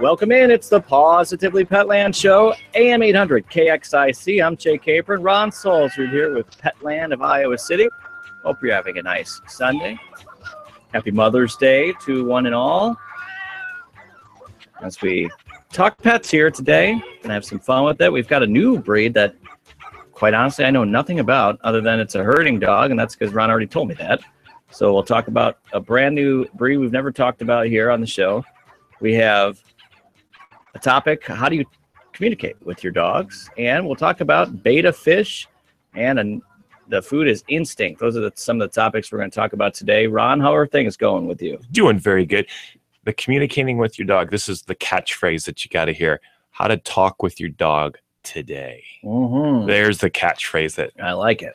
Welcome in. It's the PAWSitively Petland Show, AM 800 KXIC. I'm Jay Capron. Ron Salzrud here with Petland of Iowa City. Hope you're having a nice Sunday. Happy Mother's Day to one and all. As we talk pets here today and have some fun with it, we've got a new breed that, quite honestly, I know nothing about other than it's a herding dog, and that's because Ron already told me that. So we'll talk about a brand new breed we've never talked about here on the show. We have a topic how do you communicate with your dogs? And we'll talk about betta fish and an, the food is instinct. Those are the, some of the topics we're going to talk about today. Ron, how are things going with you? Doing very good. The communicating with your dog, this is the catchphrase that you got to hear. How to talk with your dog today. Mm-hmm. There's the catchphrase that I like it.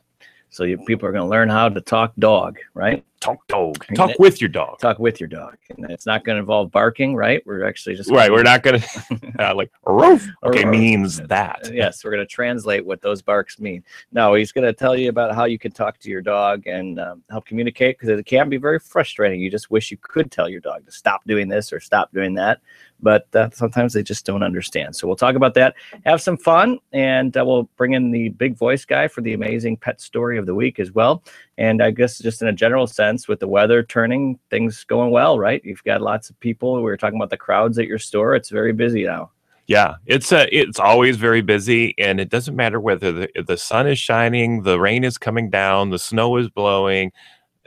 So you, people are going to learn how to talk dog, right? Talk dog. Talk with your dog. Talk with your dog, and it's not going to involve barking, right? We're actually just Right. We're not going to, uh, like, roof. Okay, Roof. means that. yes, we're going to translate what those barks mean. No, he's going to tell you about how you can talk to your dog and um, help communicate because it can be very frustrating. You just wish you could tell your dog to stop doing this or stop doing that, but uh, sometimes they just don't understand. So we'll talk about that, have some fun, and uh, we'll bring in the big voice guy for the amazing pet story of the week as well. And I guess just in a general sense, with the weather turning, things going well, right? You've got lots of people. We were talking about the crowds at your store. It's very busy now. Yeah, it's uh, it's always very busy, and it doesn't matter whether the, the sun is shining, the rain is coming down, the snow is blowing.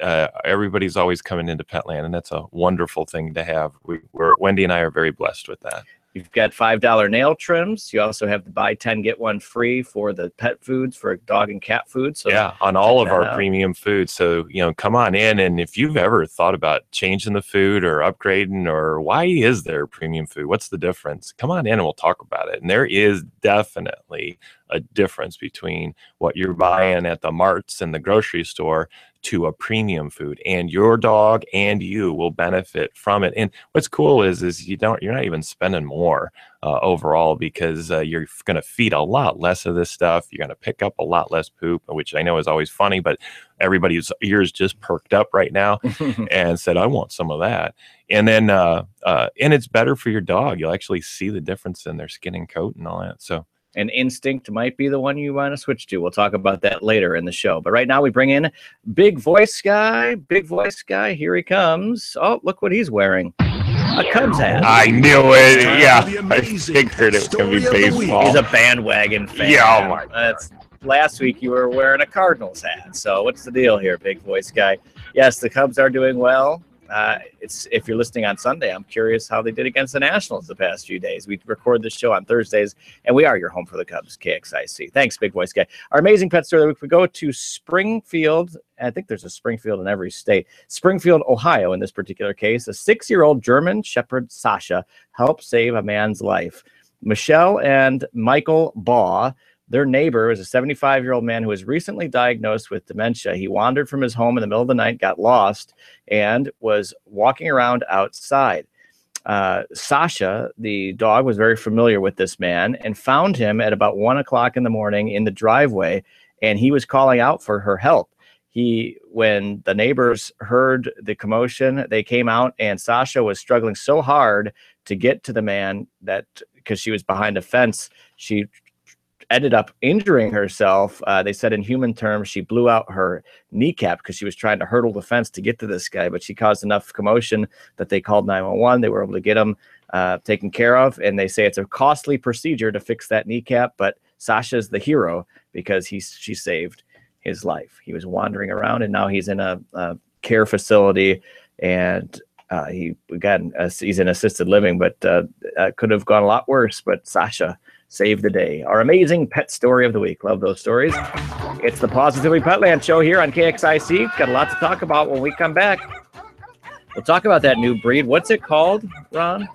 Uh, everybody's always coming into Petland, and that's a wonderful thing to have. We, we're Wendy and I are very blessed with that. You've got five dollar nail trims. You also have the buy ten get one free for the pet foods for dog and cat food. So yeah, on all of our out. premium foods. So you know, come on in, and if you've ever thought about changing the food or upgrading, or why is there premium food? What's the difference? Come on in, and we'll talk about it. And there is definitely a difference between what you're buying at the marts and the grocery store to a premium food and your dog and you will benefit from it. And what's cool is is you don't you're not even spending more uh, overall because uh, you're going to feed a lot less of this stuff. You're going to pick up a lot less poop which i know is always funny but everybody's ears just perked up right now and said i want some of that. And then uh, uh, and it's better for your dog. You'll actually see the difference in their skin and coat and all that. So and instinct might be the one you want to switch to. We'll talk about that later in the show. But right now we bring in big voice guy, big voice guy. Here he comes. Oh, look what he's wearing. A Cubs hat. i knew it yeah i figured it was going to be story of the week. baseball He's a bandwagon fan. Yeah, oh my uh, That's last week you were wearing a Cardinals hat. So what's the deal here, big voice guy? Yes, the Cubs are doing well. Uh, it's if you're listening on Sunday, I'm curious how they did against the Nationals the past few days. We record this show on Thursdays, and we are your home for the Cubs, KXIC. Thanks, big voice guy. Our amazing pet store of the week. We go to Springfield. I think there's a Springfield in every state. Springfield, Ohio, in this particular case, a six-year-old German Shepherd Sasha helped save a man's life. Michelle and Michael Baugh their neighbor is a 75 year old man who was recently diagnosed with dementia. He wandered from his home in the middle of the night, got lost, and was walking around outside. Uh, Sasha, the dog, was very familiar with this man and found him at about one o'clock in the morning in the driveway, and he was calling out for her help. He, when the neighbors heard the commotion, they came out, and Sasha was struggling so hard to get to the man that because she was behind a fence, she ended up injuring herself. Uh, they said in human terms, she blew out her kneecap because she was trying to hurdle the fence to get to this guy, but she caused enough commotion that they called 911. They were able to get him uh, taken care of. And they say it's a costly procedure to fix that kneecap, but Sasha's the hero because he's, she saved his life. He was wandering around and now he's in a, a care facility and uh, he again he's in assisted living, but uh, could have gone a lot worse. But Sasha saved the day. Our amazing pet story of the week. Love those stories. It's the PAWSitively Petland show here on KXIC. Got a lot to talk about when we come back. We'll talk about that new breed. What's it called, Ron?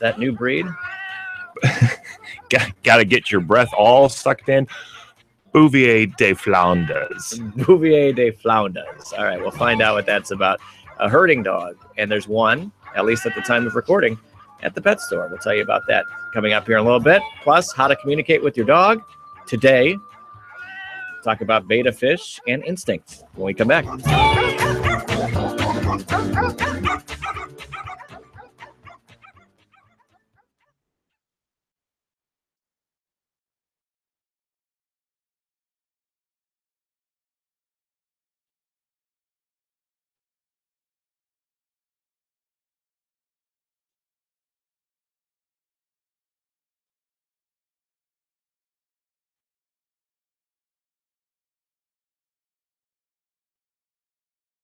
That new breed? got, got to get your breath all sucked in. Bouvier de Flanders. Bouvier de Floundas. All right, we'll find out what that's about. A herding dog, and there's one, at least at the time of recording, at the pet store. We'll tell you about that coming up here in a little bit. Plus, how to communicate with your dog today. Talk about betta fish and instincts when we come back.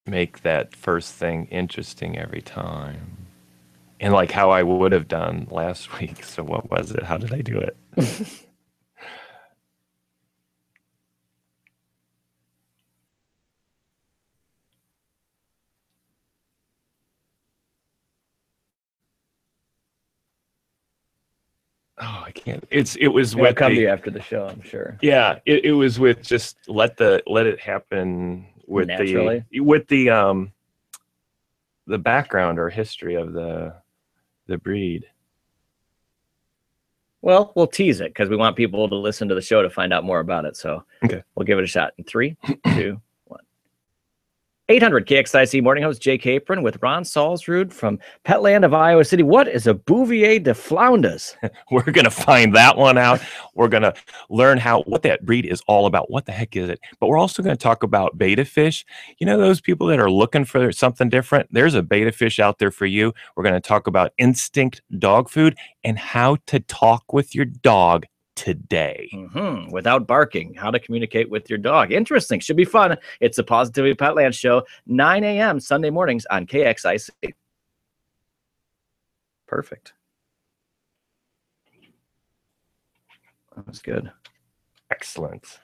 make that first thing interesting every time. And like how I would have done last week. So what was it? How did I do it? Oh, I can't. It's it was We'll with come to you after the show, I'm sure. yeah. It, it was with just let the let it happen with Naturally. the with the um the background or history of the the breed. Well, we'll tease it because we want people to listen to the show to find out more about it. So Okay. we'll give it a shot in three, two. 800 KXIC Morning Host Jay Capron with Ron Salsrud from Petland of Iowa City. What is a Bouvier de Floundas? We're gonna find that one out. We're gonna learn how what that breed is all about. What the heck is it? But we're also gonna talk about betta fish. You know those people that are looking for something different. There's a betta fish out there for you. We're gonna talk about instinct dog food and how to talk with your dog today. Mhm, Without barking, how to communicate with your dog. Interesting. Should be fun. It's the Positivity Petland Show, 9 a.m. Sunday mornings on KXIC. Perfect. That's good. Excellent.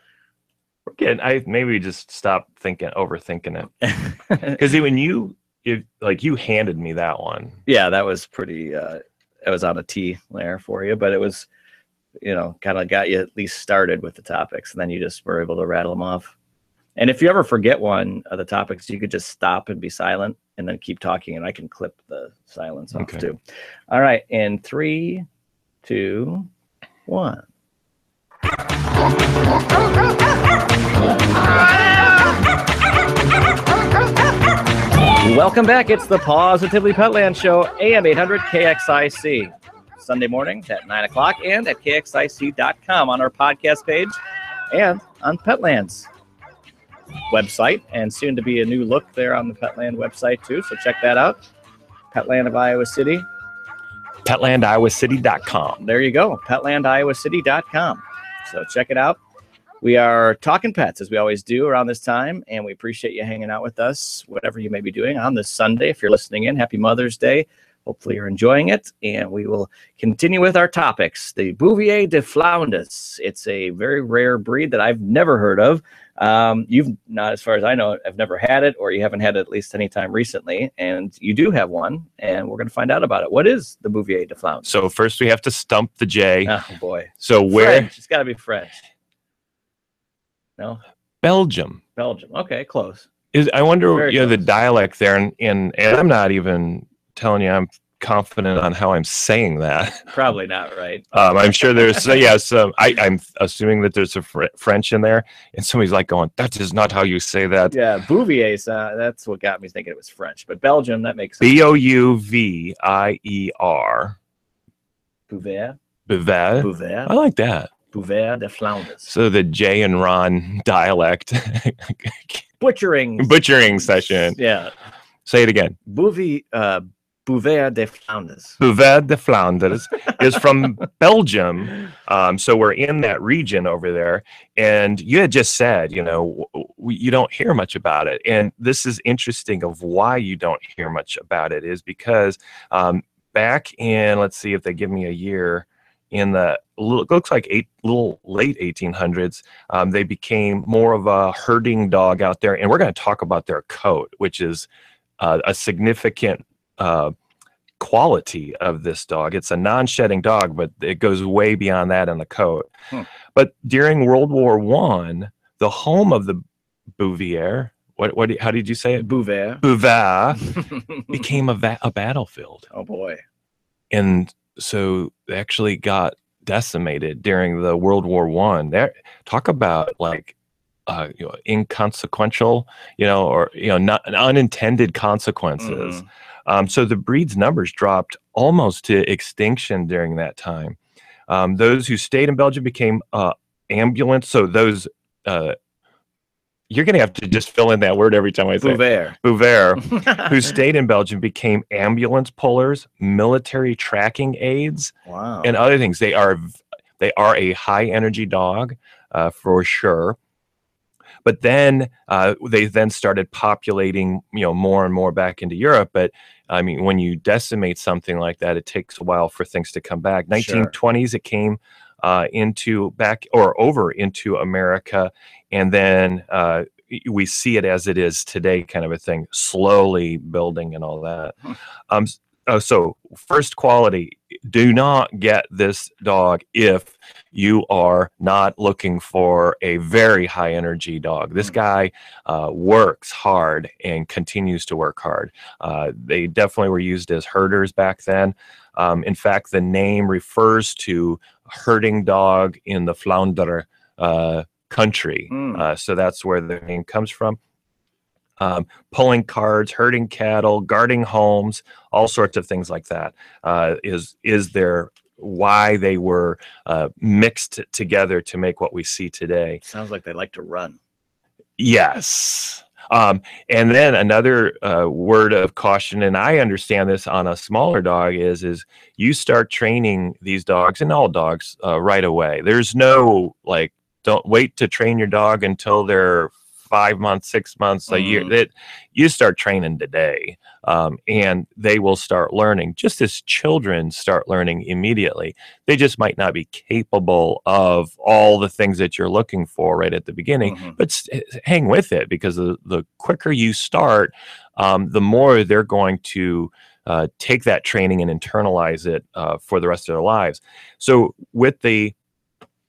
We're getting. I maybe just stop thinking, overthinking it. Because when you, you like you handed me that one. yeah, that was pretty. Uh, it was on a T there for you, but it was, you know, kind of got you at least started with the topics, and then you just were able to rattle them off. And if you ever forget one of the topics, you could just stop and be silent, and then keep talking, and I can clip the silence off Okay. too. All right, in three, two, one. Welcome back. It's the PAWSitively Petland Show, AM 800 KXIC. Sunday mornings at 9 o'clock and at KXIC.com on our podcast page and on Petland's website. And soon to be a new look there on the Petland website, too. So check that out. Petland of Iowa City. PetlandIowaCity.com. There you go. PetlandIowaCity.com. So check it out. We are talking pets as we always do around this time, and we appreciate you hanging out with us, whatever you may be doing on this Sunday. If you're listening in, happy Mother's Day. Hopefully, you're enjoying it. And we will continue with our topics. The Bouvier de Floundas. It's a very rare breed that I've never heard of. Um, you've not, as far as I know, have never had it, or you haven't had it at least any time recently. And you do have one, and we're going to find out about it. What is the Bouvier de Floundas? So first we have to stump the J. Oh, boy. So where French. It's got to be French. No, Belgium Belgium. Okay, close. is? I wonder, Very you know, the dialect there, and, and and I'm not even telling you I'm confident on how I'm saying that. Probably not right. Um, I'm sure there's so yeah. So I, I'm assuming that there's a fr- French in there, and somebody's like going, "That is not how you say that." Yeah, Bouvier. Uh, that's what got me thinking it was French, but Belgium. That makes sense. B o u v i e r. Bouvier. Bouvet. Bouvier. I like that. Bouvier de Flanders. So the Jay and Ron dialect Butchering. butchering session. Yeah. Say it again. Bouvier. Uh, Bouvier de Flanders. Bouvet de Flanders is from Belgium. Um, so we're in that region over there. And you had just said, you know, you don't hear much about it. And this is interesting of why you don't hear much about it is because um, back in, let's see if they give me a year, in the looks like eight little late 1800s, um, they became more of a herding dog out there. And we're going to talk about their coat, which is uh, a significant uh, quality of this dog. It's a non-shedding dog, but it goes way beyond that in the coat. Hmm. But during World War One, the home of the Bouvier, what what how did you say it? Bouvier. Bouvier became a va- a battlefield, oh boy. and so they actually got decimated during the World War One. There, talk about like. Uh, you know, inconsequential, you know, or you know, not unintended consequences. Mhm. Um, so the breed's numbers dropped almost to extinction during that time. Um, those who stayed in Belgium became uh, ambulance. So those, uh, you're going to have to just fill in that word every time I say it. Bouvier. Bouvert, who stayed in Belgium, became ambulance pullers, military tracking aides, wow. and other things. They are they are a high energy dog uh, for sure. But then uh, they then started populating, you know, more and more back into Europe. But I mean, when you decimate something like that, it takes a while for things to come back. 1920s, it came uh, into back or over into America, and then uh, we see it as it is today, kind of a thing, slowly building and all that. Um, uh, so first quality do not get this dog if you are not looking for a very high energy dog. This guy uh, works hard and continues to work hard. Uh, they definitely were used as herders back then. Um, in fact the name refers to herding dog in the flounder uh, country. Mm. so that's where the name comes from um, pulling cards, herding cattle, guarding homes, all sorts of things like that. Uh, is is there why they were uh, mixed together to make what we see today? Sounds like they like to run. Yes. Um, and then another uh, word of caution, and I understand this on a smaller dog is is you start training these dogs and all dogs uh, right away. There's no like don't wait to train your dog until they're five months, six months, a year. Mhm. That you start training today, um, and they will start learning just as children start learning immediately. They just might not be capable of all the things that you're looking for right at the beginning Mhm. but s- hang with it because the, the quicker you start, um, the more they're going to uh, take that training and internalize it uh, for the rest of their lives. So with the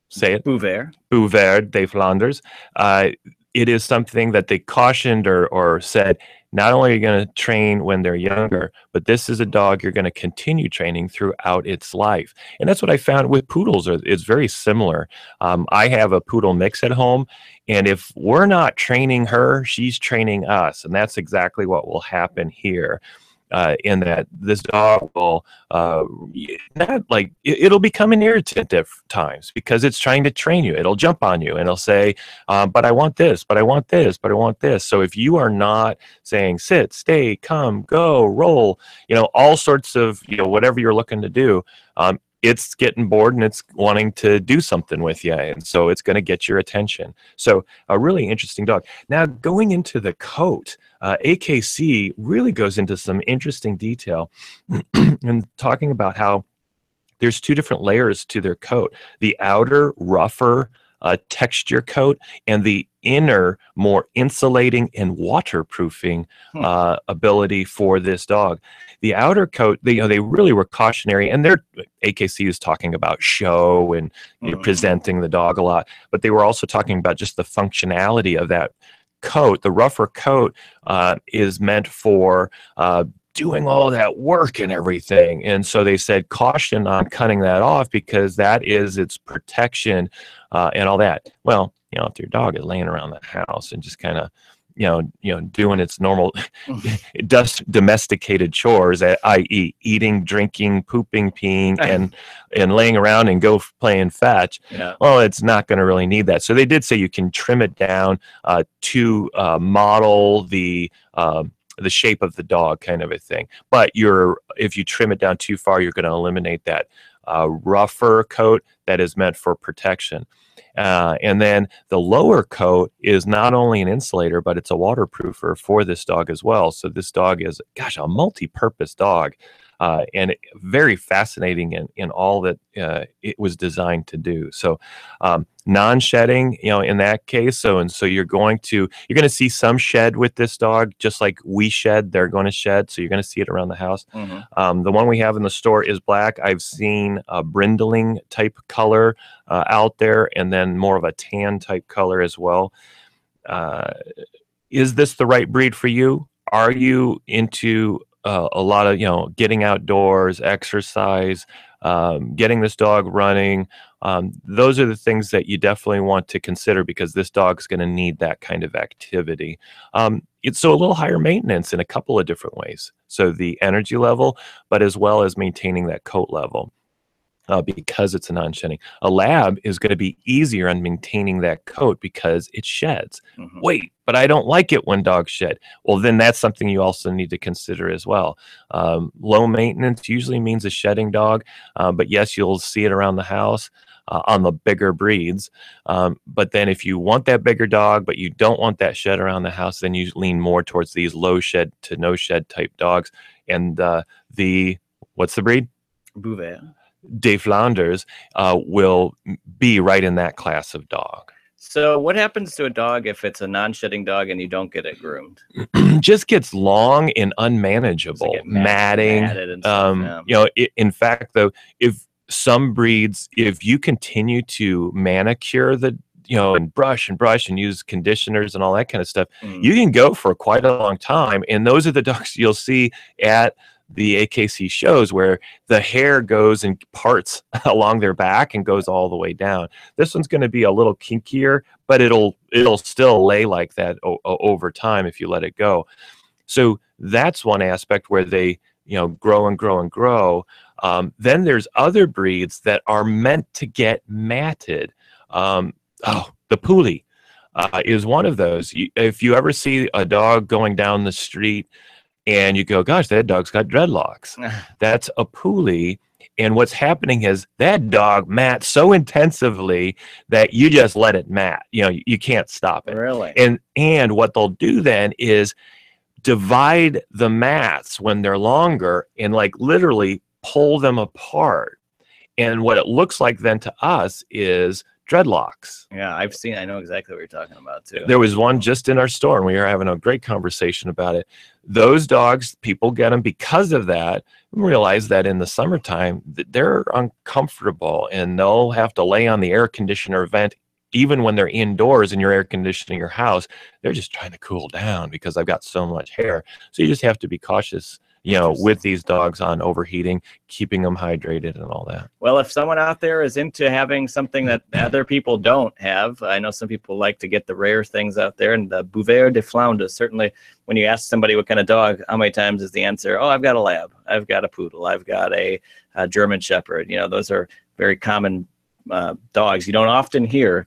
say it Bouvert. Bouvard de Flanders, uh, it is something that they cautioned or, or said not only are you going to train when they're younger, but this is a dog you're going to continue training throughout its life. And that's what I found with poodles. It's very similar. Um, I have a poodle mix at home, and if we're not training her, she's training us. And that's exactly what will happen here. Uh, in that this dog will uh, not like it, it'll become an irritant at times because it's trying to train you. It'll jump on you and it'll say, um, "But I want this, but I want this, but I want this." So if you are not saying sit, stay, come, go, roll, you know, all sorts of you know whatever you're looking to do, um, it's getting bored and it's wanting to do something with you, and so it's going to get your attention. So a really interesting dog. Now going into the coat, uh, AKC really goes into some interesting detail and talking about how there's two different layers to their coat the outer rougher uh, texture coat and the inner more insulating and waterproofing Hmm. uh, ability for this dog the outer coat they, you know, they really were cautionary and their akc is talking about show and you know, Mhm. presenting the dog a lot but they were also talking about just the functionality of that coat the rougher coat uh, is meant for uh, doing all that work and everything. And so they said caution on cutting that off because that is its protection uh, and all that. Well, you know, if your dog is laying around the house and just kind of, you know, you know, doing its normal, dust domesticated chores, i.e., eating, drinking, pooping, peeing, and and laying around and go playing fetch Yeah. well, it's not going to really need that. So they did say you can trim it down uh, to uh, model the um, the shape of the dog, kind of a thing. But you're if you trim it down too far, you're going to eliminate that uh, rougher coat that is meant for protection. Uh, and then the lower coat is not only an insulator, but it's a waterproofer for this dog as well. So this dog is, gosh, a multi-purpose dog, uh, and very fascinating in, in all that uh, it was designed to do. So um, non-shedding, you know, in that case. So and so you're going to you're going to see some shed with this dog, just like we shed. They're going to shed, so you're going to see it around the house. Mhm. Um, the one we have in the store is black. I've seen a brindling type color uh, out there, and then more of a tan type color as well. Uh, is this the right breed for you? Are you into uh, a lot of you know getting outdoors, exercise, um, getting this dog running? Um, those are the things that you definitely want to consider because this dog's going to need that kind of activity. Um, it's so a little higher maintenance in a couple of different ways. So the energy level, but as well as maintaining that coat level. Uh, because it's a non-shedding. A lab is going to be easier on maintaining that coat because it sheds. Mhm. Wait, but I don't like it when dogs shed. Well, then that's something you also need to consider as well. Um, low maintenance usually means a shedding dog, uh, but yes, you'll see it around the house. Uh, on the bigger breeds. Um, but then, if you want that bigger dog, but you don't want that shed around the house, then you lean more towards these low shed to no shed type dogs. And uh, the what's the breed? Bouvet. De Flanders uh, will be right in that class of dog. So, what happens to a dog if it's a non-shedding dog and you don't get it groomed? Just gets long and unmanageable, matting. matted and? Um, Yeah. You know, i in fact, though, if some breeds, if you continue to manicure the, you know, and brush and brush and use conditioners and all that kind of stuff, Mm. you can go for quite a long time. And those are the dogs you'll see at the AKC shows where the hair goes in parts along their back and goes all the way down. This one's going to be a little kinkier, but it'll it'll still lay like that o- over time if you let it go. So that's one aspect where they you know grow and grow and grow. Um, then there's other breeds that are meant to get matted. Um, oh, the Puli uh, is one of those. You, if you ever see a dog going down the street and you go, "Gosh, that dog's got dreadlocks," that's a Puli. And what's happening is that dog mats so intensively that you just let it mat. You know, you, you can't stop it really? and and what they'll do then is divide the mats when they're longer and like literally pull them apart and what it looks like then to us is dreadlocks yeah, I've seen. I know exactly what you're talking about too. there was one just in our store and we were having a great conversation about it those dogs people get them because of that and realize that in the summertime th- they're uncomfortable and they'll have to lay on the air conditioner vent even when they're indoors and you're air conditioning your house they're just trying to cool down because i've got so much hair so you just have to be cautious you know with these dogs on overheating keeping them hydrated and all that Well, if someone out there is into having something that other people don't have, I know some people like to get the rare things out there, and the Bouvet de Flandre certainly. When you ask somebody what kind of dog, how many times is the answer? Oh, I've got a lab, I've got a poodle, I've got a, a German Shepherd. You know, those are very common uh, dogs. You don't often hear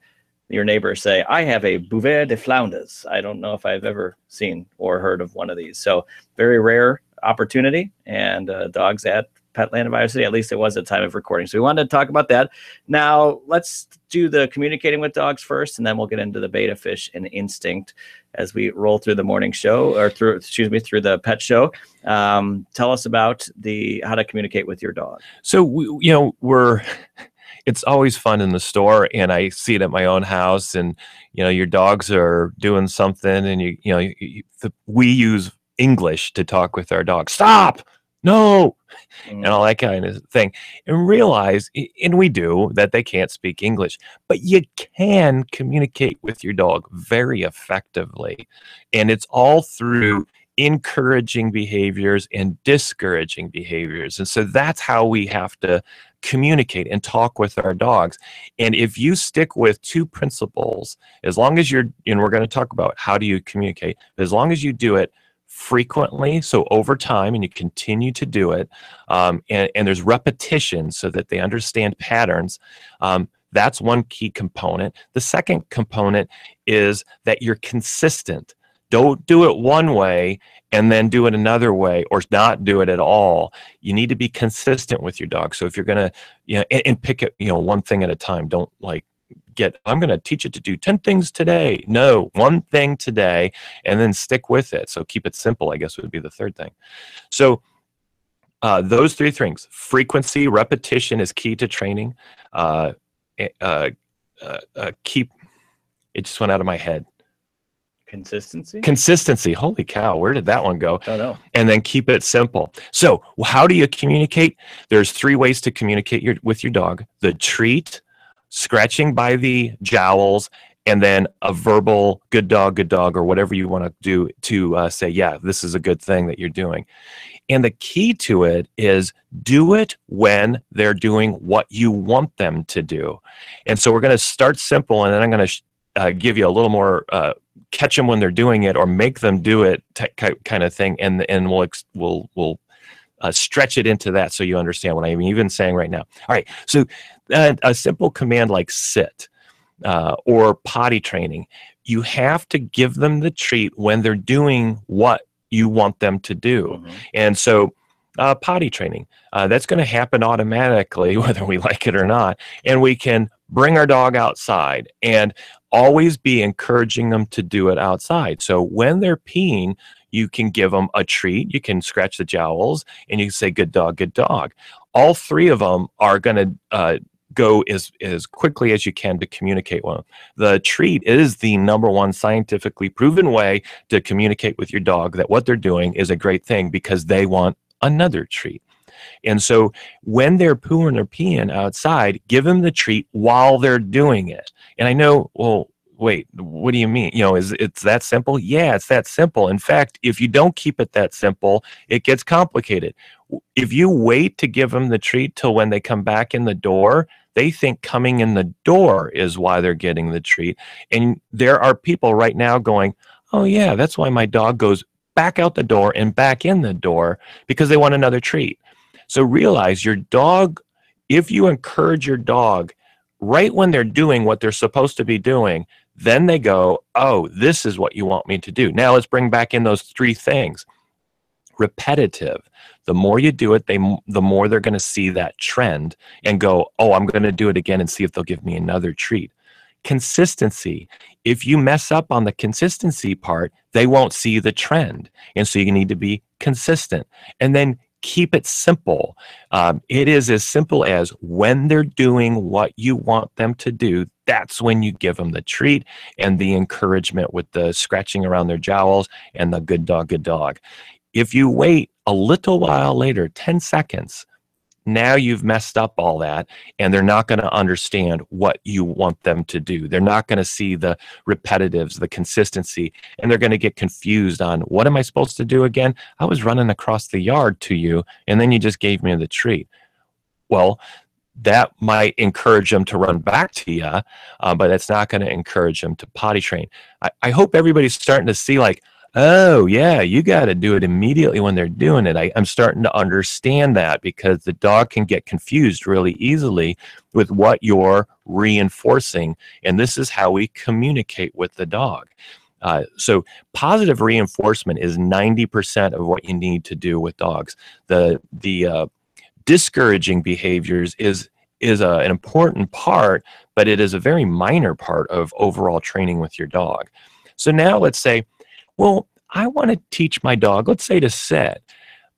your neighbor say, "I have a Bouvet de Flanders." I don't know if I've ever seen or heard of one of these. So very rare opportunity, and uh, dogs at Petland of Iowa City. At least it was at the time of recording. So we wanted to talk about that. Now let's do the communicating with dogs first, and then we'll get into the betta fish and instinct as we roll through the morning show or through excuse me through the pet show. Um, tell us about the how to communicate with your dog. So we, you know, we're it's always fun in the store, and I see it at my own house, and you know, your dogs are doing something, and you you know, you, you- the, we use English to talk with our dog. Stop! No, mm. and all that kind of thing, and realize, and we do that they can't speak English, but you can communicate with your dog very effectively, and it's all through encouraging behaviors and discouraging behaviors. And so that's how we have to communicate and talk with our dogs. And if you stick with two principles, as long as you're, and we're going to talk about how do you communicate, but as long as you do it frequently, so over time, and you continue to do it, um, and, and there's repetition so that they understand patterns. Um, that's one key component. The second component is that you're consistent. Don't do it one way and then do it another way or not do it at all. You need to be consistent with your dog. So if you're going to, you know, and, and pick it, you know, one thing at a time. Don't like get, I'm going to teach it to do 10 things today. No, one thing today and then stick with it. So keep it simple, I guess would be the third thing. So uh, those three things frequency, repetition is key to training. Uh, uh, uh, uh, keep, it just went out of my head. Consistency. Consistency. Holy cow, where did that one go? I Don't know. and then keep it simple. So, how do you communicate? There's three ways to communicate your, with your dog: the treat, scratching by the jowls, and then a verbal "good dog, good dog" or whatever you want to do to uh, say, "Yeah, this is a good thing that you're doing." And the key to it is do it when they're doing what you want them to do. And so we're going to start simple, and then I'm going to uh, give you a little more. Uh, catch them when they're doing it or make them do it t- kind of thing and and we'll ex- we'll we'll uh, stretch it into that so you understand what I'm even saying right now. All right, so uh, a simple command like sit uh, or potty training, you have to give them the treat when they're doing what you want them to do. Mhm. And so, uh, potty training, uh, that's going to happen automatically, whether we like it or not. And we can bring our dog outside and always be encouraging them to do it outside. So, when they're peeing, you can give them a treat, you can scratch the jowls, and you can say, Good dog, good dog. All three of them are going to uh, go as, as quickly as you can to communicate with them. The treat is the number one scientifically proven way to communicate with your dog that what they're doing is a great thing because they want another treat. And so when they're pooing or peeing outside, give them the treat while they're doing it. And I know, well, wait, what do you mean? You know, is it's that simple? Yeah, it's that simple. In fact, if you don't keep it that simple, it gets complicated. If you wait to give them the treat till when they come back in the door, they think coming in the door is why they're getting the treat. And there are people right now going, oh, yeah, that's why my dog goes back out the door and back in the door because they want another treat. So realize your dog, if you encourage your dog right when they're doing what they're supposed to be doing, then they go, oh, this is what you want me to do. Now let's bring back in those three things. Repetitive. The more you do it, they the more they're going to see that trend and go, oh, I'm going to do it again and see if they'll give me another treat. Consistency. If you mess up on the consistency part, they won't see the trend. And so you need to be consistent. And then keep it simple. Um, it is as simple as when they're doing what you want them to do, that's when you give them the treat and the encouragement with the scratching around their jowls and the good dog, good dog. If you wait a little while later, 10 seconds, now you've messed up all that and they're not going to understand what you want them to do. They're not going to see the repetitives the consistency and they're going to get confused on what am i supposed to do again? I was running across the yard to you and then you just gave me the treat. Well that might encourage them to run back to you uh, but it's not going to encourage them to potty train. I, I hope everybody's starting to see like Oh, yeah, you got to do it immediately when they're doing it. I, I'm starting to understand that because the dog can get confused really easily with what you're reinforcing. And this is how we communicate with the dog. Uh, so, positive reinforcement is 90% of what you need to do with dogs. The, the uh, discouraging behaviors is is a, an important part, but it is a very minor part of overall training with your dog. So now let's say, well, I want to teach my dog, let's say to sit.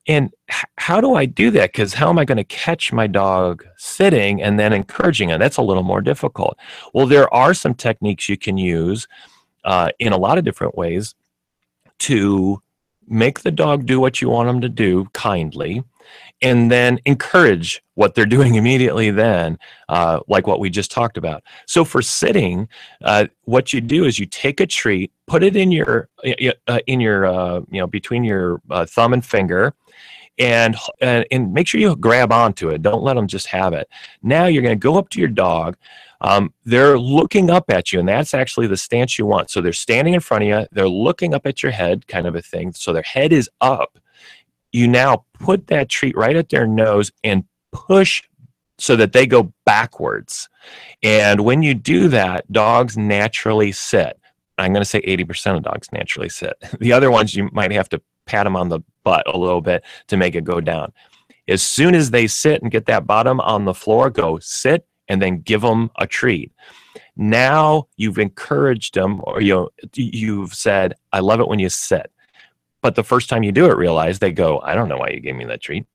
And how do I do that? Because how am I going to catch my dog sitting and then encouraging it? That's a little more difficult. Well, there are some techniques you can use uh, in a lot of different ways to make the dog do what you want them to do kindly and then encourage what they're doing immediately then uh, like what we just talked about so for sitting uh, what you do is you take a treat put it in your uh, in your uh, you know between your uh, thumb and finger and, and and make sure you grab onto it don't let them just have it now you're going to go up to your dog um, they're looking up at you, and that's actually the stance you want. So they're standing in front of you, they're looking up at your head, kind of a thing. So their head is up. You now put that treat right at their nose and push so that they go backwards. And when you do that, dogs naturally sit. I'm going to say 80% of dogs naturally sit. The other ones, you might have to pat them on the butt a little bit to make it go down. As soon as they sit and get that bottom on the floor, go sit and then give them a treat. Now you've encouraged them, or you you've said, "I love it when you sit." But the first time you do it, realize they go, "I don't know why you gave me that treat."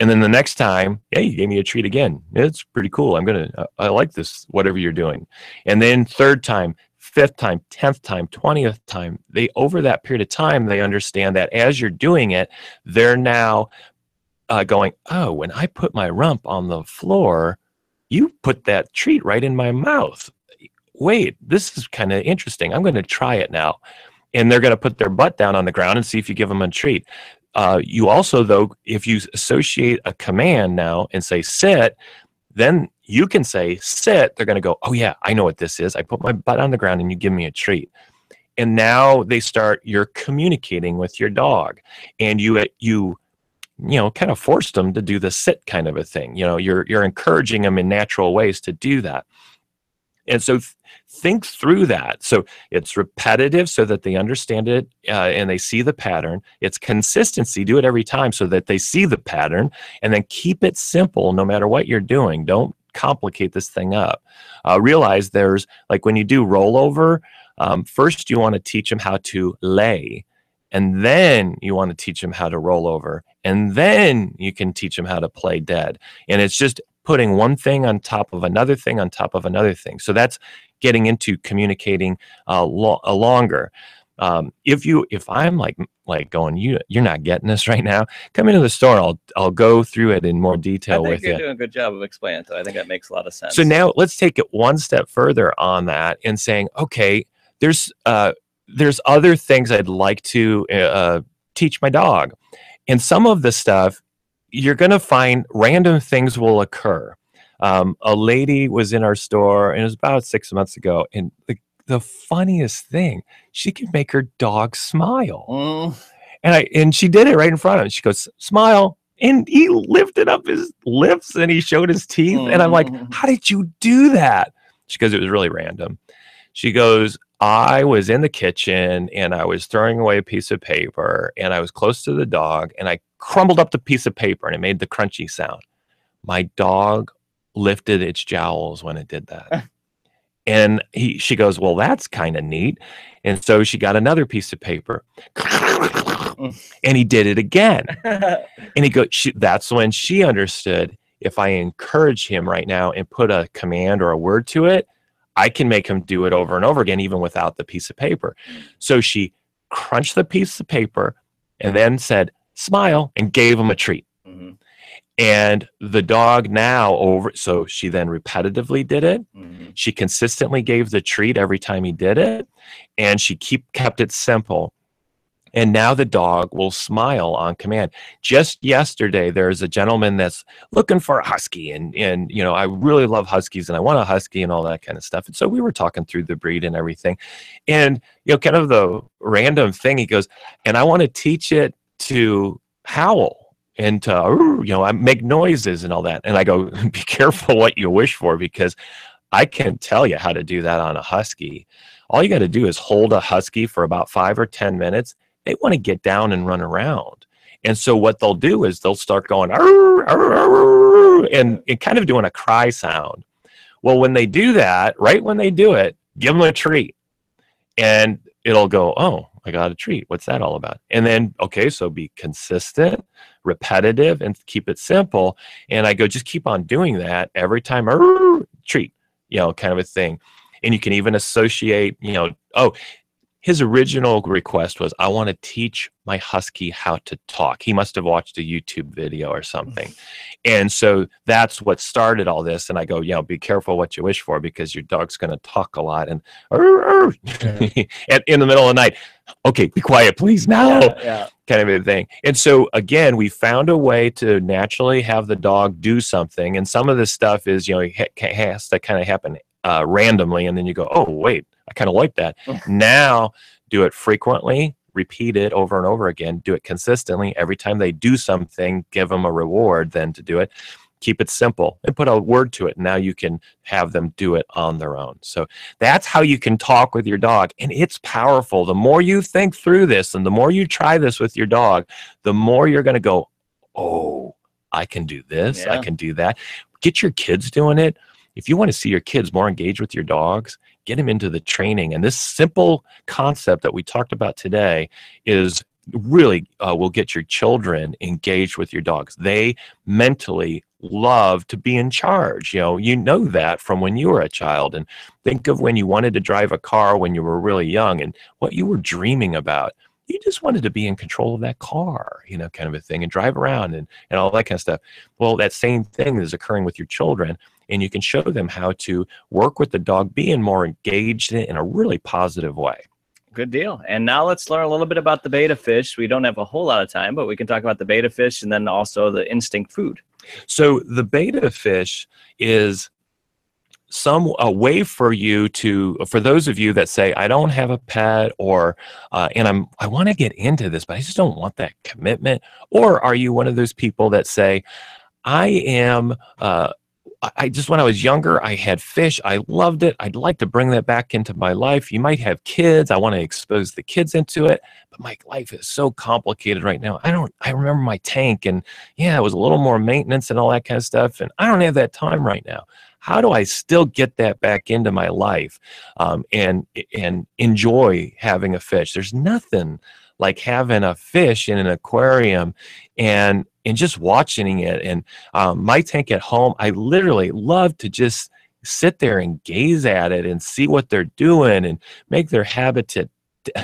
And then the next time, hey, you gave me a treat again. It's pretty cool. I'm gonna, uh, I like this, whatever you're doing. And then third time, fifth time, tenth time, twentieth time, they over that period of time, they understand that as you're doing it, they're now uh, going, "Oh, when I put my rump on the floor." you put that treat right in my mouth. Wait, this is kind of interesting. I'm going to try it now. And they're going to put their butt down on the ground and see if you give them a treat. Uh, you also, though, if you associate a command now and say sit, then you can say sit. They're going to go, oh, yeah, I know what this is. I put my butt on the ground and you give me a treat. And now they start, you're communicating with your dog and you, you, you know kind of forced them to do the sit kind of a thing you know you're you're encouraging them in natural ways to do that and so th- think through that. So it's repetitive so that they understand it uh, and they see the pattern. It's consistency. Do it every time so that they see the pattern and then keep it simple no matter what you're doing. Don't complicate this thing up. Uh, realize there's like when you do rollover um, first you want to teach them how to lay and then you want to teach them how to roll over and then you can teach them how to play dead. And it's just putting one thing on top of another thing on top of another thing. So that's getting into communicating uh, lo- uh, longer. Um, if you if i'm like like going you you're not getting this right now. Come into the store. I'll i'll go through it in more detail with you're you doing a good job of explaining it. I think that makes a lot of sense. so now let's take it one step further on that and saying, okay, there's uh, there's other things I'd like to uh, teach my dog, and some of the stuff you're going to find random things will occur. Um, a lady was in our store, and it was about six months ago, and the the funniest thing, she could make her dog smile. Mm, And I and she did it right in front of him. She goes, smile. And he lifted up his lips and he showed his teeth. And I'm like, Mm. how did you do that? She goes, it was really random. She goes, I was in the kitchen and I was throwing away a piece of paper and I was close to the dog and I crumbled up the piece of paper and it made the crunchy sound. My dog lifted its jowls when it did that. and he she goes, Well, that's kind of neat. And so she got another piece of paper mm. and he did it again. And he goes, that's when she understood if I encourage him right now and put a command or a word to it, I can make him do it over and over again, even without the piece of paper. So she crunched the piece of paper and then said, smile, and gave him a treat. Mhm, And the dog now over, so she then repetitively did it. mhm. She consistently gave the treat every time he did it, and she keep kept it simple. And now the dog will smile on command. Just yesterday, there's a gentleman that's looking for a husky, and and you know I really love huskies, and I want a husky and all that kind of stuff. And so we were talking through the breed and everything, and you know, kind of the random thing. He goes, and I want to teach it to howl and to you know I make noises and all that. And I go, be careful what you wish for because I can tell you how to do that on a husky. All you got to do is hold a husky for about five or 10 minutes. They want to get down and run around. And so what they'll do is they'll start going "Arr, arr, arr," and, and kind of doing a cry sound. Well, when they do that, right when they do it, give them a treat. And it'll go, oh, I got a treat. What's that all about? And then, okay, so be consistent, repetitive, and keep it simple. And I go, just keep on doing that every time, treat, you know, kind of a thing. And you can even associate, you know, oh, his original request was, I want to teach my husky how to talk. He must have watched a YouTube video or something. And so that's what started all this. And I go, you know, be careful what you wish for because your dog's going to talk a lot and, and in the middle of the night, okay, be quiet, please, now Yeah, yeah. kind of a thing. And so again, we found a way to naturally have the dog do something. And some of this stuff is, you know, it has to kind of happen uh, randomly. And then you go, oh, wait, I kind of like that. now do it frequently, repeat it over and over again, do it consistently. Every time they do something, give them a reward then to do it. Keep it simple and put a word to it. Now you can have them do it on their own. So that's how you can talk with your dog. And it's powerful. The more you think through this and the more you try this with your dog, the more you're going to go, oh, I can do this, I can do that. Get your kids doing it. If you want to see your kids more engaged with your dogs, get them into the training. And this simple concept that we talked about today is really uh, will get your children engaged with your dogs. They mentally love to be in charge. You know, you know that from when you were a child. And think of when you wanted to drive a car when you were really young and what you were dreaming about. You just wanted to be in control of that car, you know, kind of a thing, and drive around and, and all that kind of stuff. Well, that same thing is occurring with your children, and you can show them how to work with the dog, being more engaged in, in a really positive way. Good deal. And now let's learn a little bit about the betta fish. We don't have a whole lot of time, but we can talk about the betta fish and then also the instinct food. So the betta fish is some a way for you to for those of you that say i don't have a pet or uh, and i'm i want to get into this but i just don't want that commitment or are you one of those people that say i am uh, I just when I was younger, I had fish. I loved it. I'd like to bring that back into my life. You might have kids. I want to expose the kids into it. But my life is so complicated right now. I don't I remember my tank and yeah, it was a little more maintenance and all that kind of stuff. And I don't have that time right now. How do I still get that back into my life um, and and enjoy having a fish? There's nothing like having a fish in an aquarium and and just watching it. And um, my tank at home, I literally love to just sit there and gaze at it and see what they're doing and make their habitat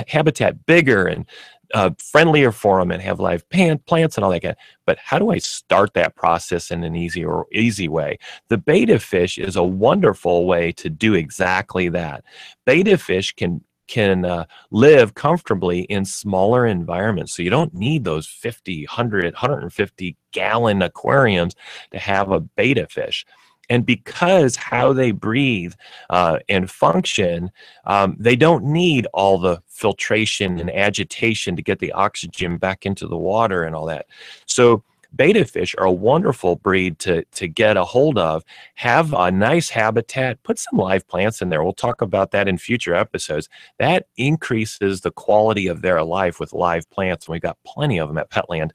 habitat bigger and uh, friendlier for them and have live plants and all that kind but how do I start that process in an easy or easy way? The betta fish is a wonderful way to do exactly that. Betta fish can can uh, live comfortably in smaller environments. So you don't need those 50, 100, 150 gallon aquariums to have a betta fish. And because how they breathe uh, and function, um, they don't need all the filtration and agitation to get the oxygen back into the water and all that. So betta fish are a wonderful breed to, to get a hold of. Have a nice habitat, put some live plants in there. We'll talk about that in future episodes. That increases the quality of their life with live plants. And we've got plenty of them at Petland.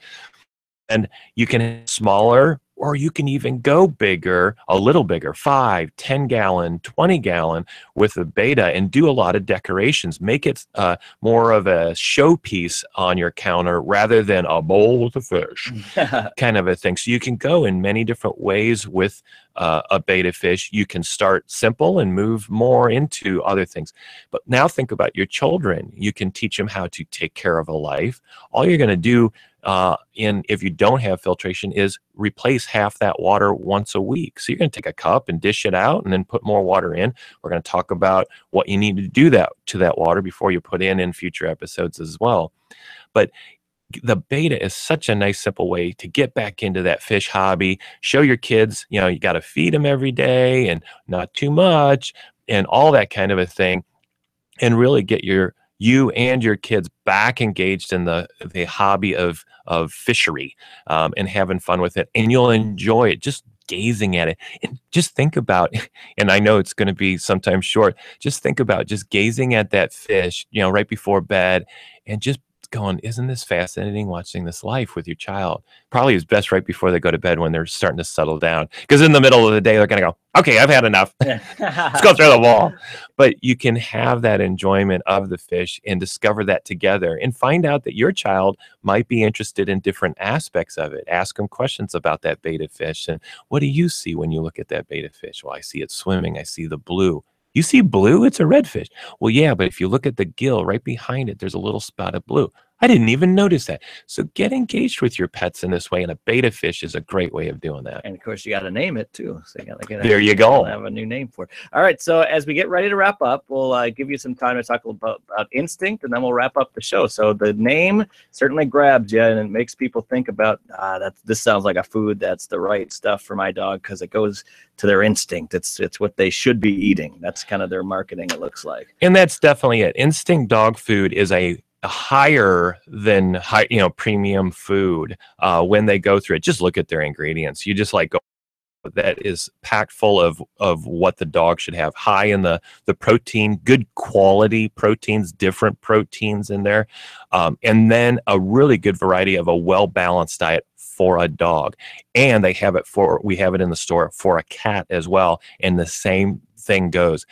And you can smaller or you can even go bigger, a little bigger, five, 10 gallon, 20 gallon with a betta and do a lot of decorations. Make it uh, more of a showpiece on your counter rather than a bowl with a fish kind of a thing. So you can go in many different ways with uh, a betta fish. You can start simple and move more into other things. But now think about your children. You can teach them how to take care of a life. All you're going to do uh, in if you don't have filtration is replace half that water once a week. So you're going to take a cup and dish it out and then put more water in. We're going to talk about what you need to do that to that water before you put in in future episodes as well. But the betta is such a nice simple way to get back into that fish hobby show your kids you know you got to feed them every day and not too much and all that kind of a thing and really get your you and your kids back engaged in the the hobby of of fishery um, and having fun with it, and you'll enjoy it. Just gazing at it and just think about and i know it's going to be sometimes short just think about just gazing at that fish you know right before bed and just going, isn't this fascinating watching this life with your child? Probably is best right before they go to bed when they're starting to settle down. Because in the middle of the day, they're going to go, okay, I've had enough. Let's go through the wall. But you can have that enjoyment of the fish and discover that together and find out that your child might be interested in different aspects of it. Ask them questions about that betta fish. And what do you see when you look at that betta fish? Well, I see it swimming. I see the blue. You see blue, it's a redfish. Well, yeah, but if you look at the gill right behind it, there's a little spot of blue. I didn't even notice that. So get engaged with your pets in this way, and a betta fish is a great way of doing that. And of course, you got to name it too. So you got to get there. You go. Have a new name for it. All right. So as we get ready to wrap up, we'll uh, give you some time to talk about, about instinct, and then we'll wrap up the show. So the name certainly grabs you, and it makes people think about ah, that. This sounds like a food that's the right stuff for my dog because it goes to their instinct. It's it's what they should be eating. That's kind of their marketing. It looks like. And that's definitely it. Instinct dog food is a higher than high, you know, premium food uh, when they go through it. Just look at their ingredients. You just like go that is packed full of of what the dog should have high in the the protein good quality proteins different proteins in there um, and then a really good variety of a well balanced diet for a dog and they have it for we have it in the store for a cat as well and the same thing goes.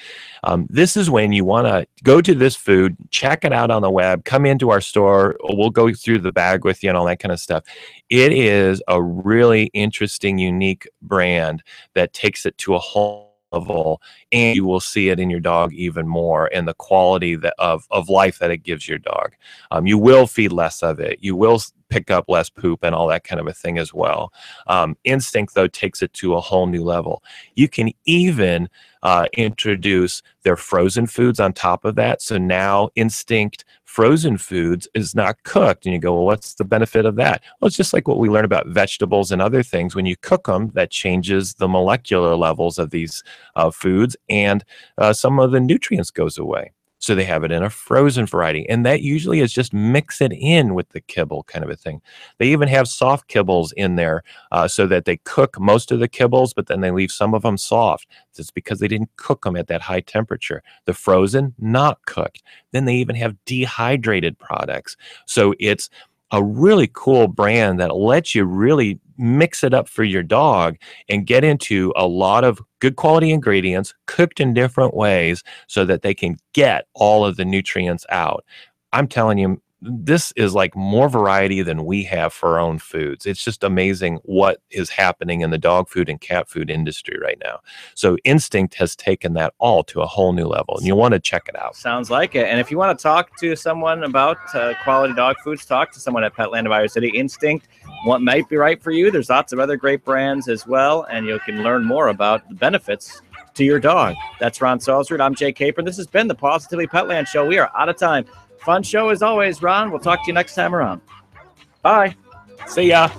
Um, this is when you want to go to this food, check it out on the web, come into our store. We'll go through the bag with you and all that kind of stuff. It is a really interesting, unique brand that takes it to a whole level and you will see it in your dog even more and the quality that, of, of life that it gives your dog um, you will feed less of it you will pick up less poop and all that kind of a thing as well. Um, Instinct, though, takes it to a whole new level. You can even uh, introduce their frozen foods on top of that. So now Instinct frozen foods is not cooked. And you go, well, what's the benefit of that? Well, it's just like what we learn about vegetables and other things. When you cook them, that changes the molecular levels of these uh, foods and uh, some of the nutrients goes away. So they have it in a frozen variety. And that usually is just mix it in with the kibble kind of a thing. They even have soft kibbles in there uh, so that they cook most of the kibbles, but then they leave some of them soft. It's because they didn't cook them at that high temperature. The frozen, not cooked. Then they even have dehydrated products. So it's a really cool brand that lets you really mix it up for your dog and get into a lot of good quality ingredients cooked in different ways so that they can get all of the nutrients out. I'm telling you, this is like more variety than we have for our own foods. It's just amazing what is happening in the dog food and cat food industry right now. So Instinct has taken that all to a whole new level, and you want to check it out. Sounds like it. And if you want to talk to someone about uh, quality dog foods, talk to someone at Petland of Iowa City. Instinct, what might be right for you. There's lots of other great brands as well, and you can learn more about the benefits to your dog. That's Ron Salzford. I'm Jay Capron. This has been the PAWSitively Petland Show. We are out of time. Fun show as always, Ron. We'll talk to you next time around. Bye. See ya.